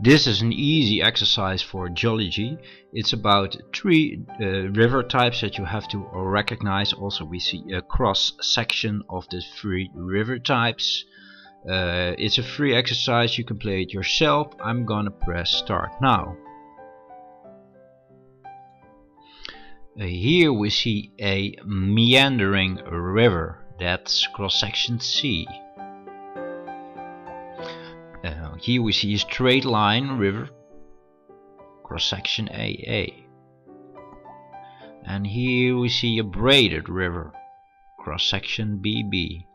This is an easy exercise for geology. It's about three uh, river types that you have to recognize. Also we see a cross section of the three river types. Uh, it's a free exercise, you can play it yourself. I'm gonna press start now. Uh, here we see a meandering river, that's cross section C. Uh, here we see a straight line river, cross section AA. And here we see a braided river, cross section BB.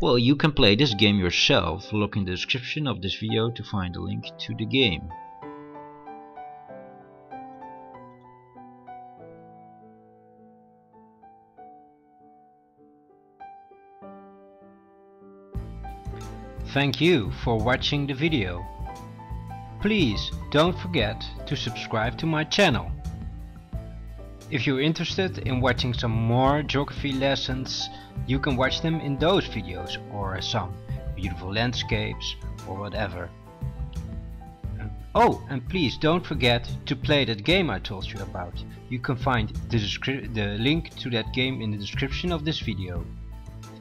Well, you can play this game yourself, look in the description of this video to find a link to the game. Thank you for watching the video. Please don't forget to subscribe to my channel. If you're interested in watching some more geography lessons, you can watch them in those videos or some beautiful landscapes or whatever. Oh, and please don't forget to play that game I told you about. You can find the, the link to that game in the description of this video.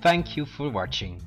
Thank you for watching.